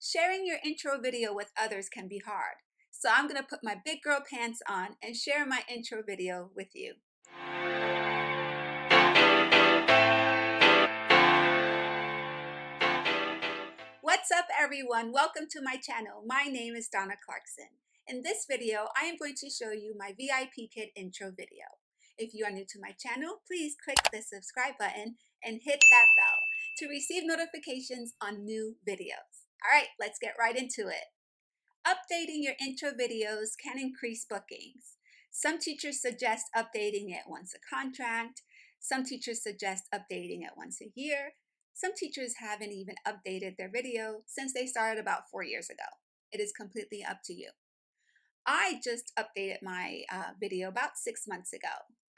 Sharing your intro video with others can be hard, so I'm going to put my big girl pants on and share my intro video with you. What's up everyone? Welcome to my channel. My name is Dhana Clarkson. In this video, I am going to show you my VIPKid intro video. If you are new to my channel, please click the subscribe button and hit that bell to receive notifications on new videos. All right, let's get right into it. Updating your intro videos can increase bookings. Some teachers suggest updating it once a contract. Some teachers suggest updating it once a year. Some teachers haven't even updated their video since they started about four years ago. It is completely up to you. I just updated my uh, video about six months ago.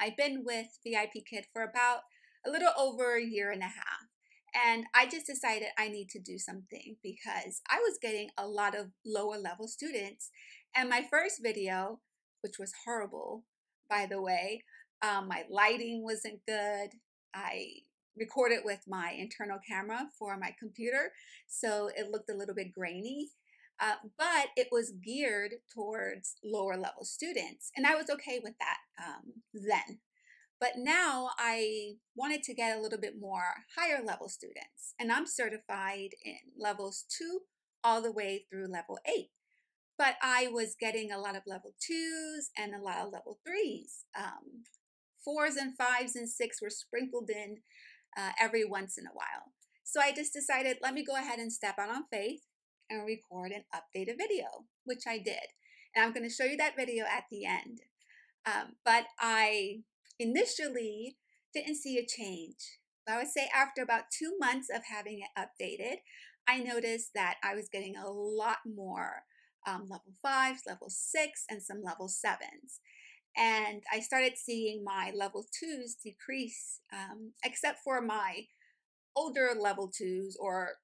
I've been with VIPKid for about a little over a year and a half. And I just decided I need to do something because I was getting a lot of lower level students. And my first video, which was horrible, by the way, um, my lighting wasn't good. I recorded with my internal camera for my computer, so it looked a little bit grainy. Uh, but it was geared towards lower level students, and I was okay with that um, then. But now I wanted to get a little bit more higher level students, and I'm certified in levels two all the way through level eight. But I was getting a lot of level twos and a lot of level threes. Um, fours and fives and six were sprinkled in uh, every once in a while. So I just decided, let me go ahead and step out on faith and record and update a video, which I did. And I'm going to show you that video at the end. Um, but I initially didn't see a change. I would say after about two months of having it updated, I noticed that I was getting a lot more um, level fives, level six, and some level sevens. And I started seeing my level twos decrease, um, except for my older level twos or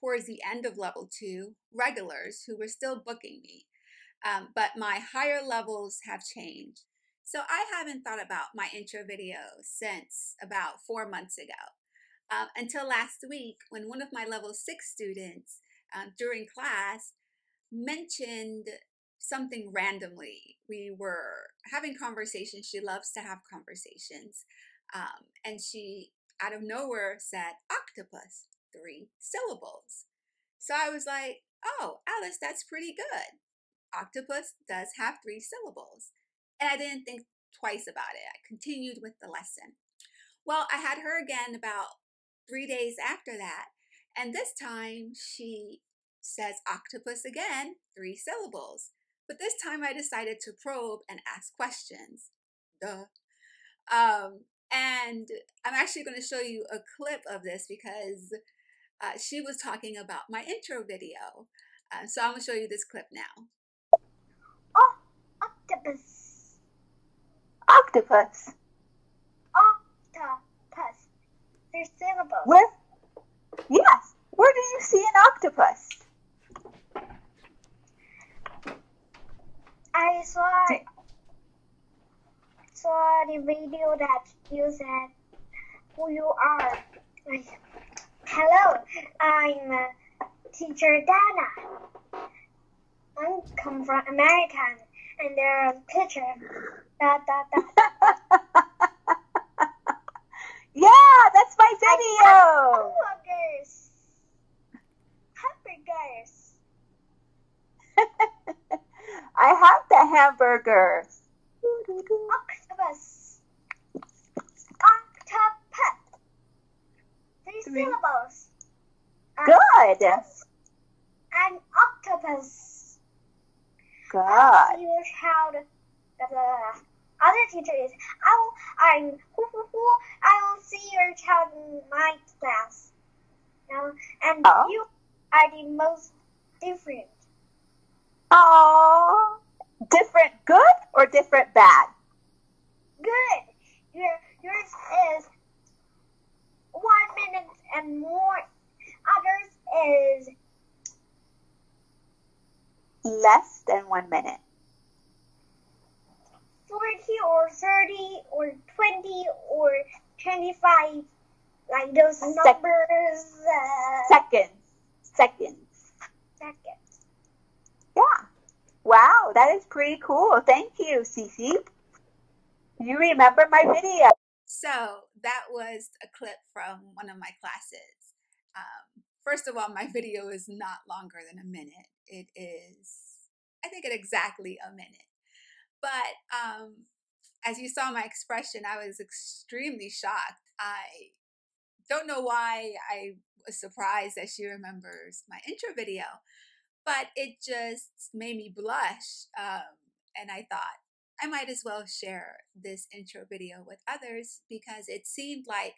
towards the end of level two regulars who were still booking me. Um, but my higher levels have changed. So I haven't thought about my intro video since about four months ago. Um, until last week when one of my level six students um, during class mentioned something randomly. We were having conversations. She loves to have conversations. Um, and she, out of nowhere, said octopus, three syllables. So I was like, oh, Alice, that's pretty good. Octopus does have three syllables. And I didn't think twice about it. I continued with the lesson. Well, I had her again about three days after that. And this time she says octopus again, three syllables. But this time I decided to probe and ask questions. Duh. Um, and I'm actually going to show you a clip of this because uh, she was talking about my intro video. Uh, so I'm going to show you this clip now. Oh, octopus. Octopus. Octopus. There's syllables. Where? Yes. Where do you see an octopus? I saw saw the video that you said who you are. Hello, I'm uh, teacher Dhana. I come from America, and there's a picture. Da, da, da. yeah, that's my video. Hamburgers. Hamburgers. I have the hamburgers. Octopus. Octopus. Three syllables. Good. An octopus. Good. Your child. The, the other teacher is. I will. I'm. Who, who, who, I will see your child in my class. Now, and Oh. you are the most different. Oh, different good or different bad? Good. Your yours is one minute and more. Others is Less than one minute. Forty or thirty or twenty or twenty-five. Like those Sec- numbers. Uh, Seconds. Seconds. Seconds yeah wow, that is pretty cool. Thank you, Cece. You remember my video. So that was a clip from one of my classes. Um, first of all, my video is not longer than a minute. It is, I think, at exactly a minute. But um, as you saw my expression, I was extremely shocked. I don't know why I was surprised that she remembers my intro video, but it just made me blush. Um, and I thought I might as well share this intro video with others because it seemed like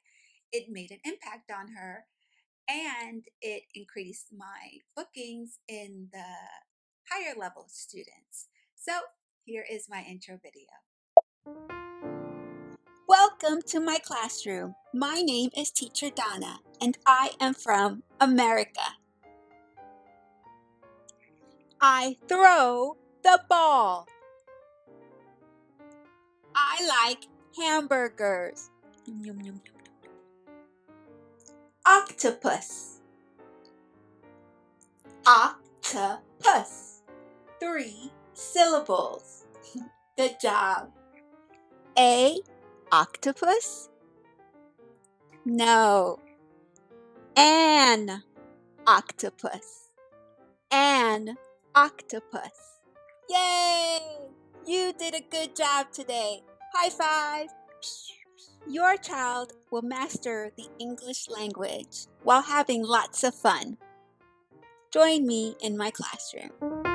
it made an impact on her and it increased my bookings in the higher level students. So here is my intro video. Welcome to my classroom. My name is Teacher Dhana and I am from America. I throw the ball. I like hamburgers. Octopus. Octopus. Three syllables. Good job. A octopus? No. An octopus. An octopus. Yay! You did a good job today. High five. Your child will master the English language while having lots of fun. Join me in my classroom.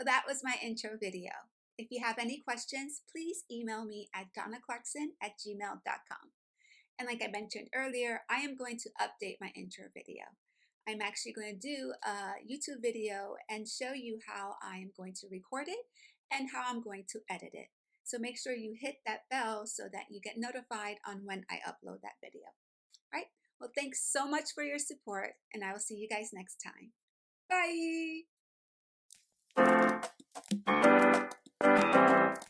Well, that was my intro video. If you have any questions, please email me at dhanaclarkson at gmail.com. And like I mentioned earlier, I am going to update my intro video. I'm actually going to do a YouTube video and show you how I am going to record it and how I'm going to edit it. So make sure you hit that bell so that you get notified on when I upload that video. All right? Well, thanks so much for your support, and I will see you guys next time. Bye! Thank you.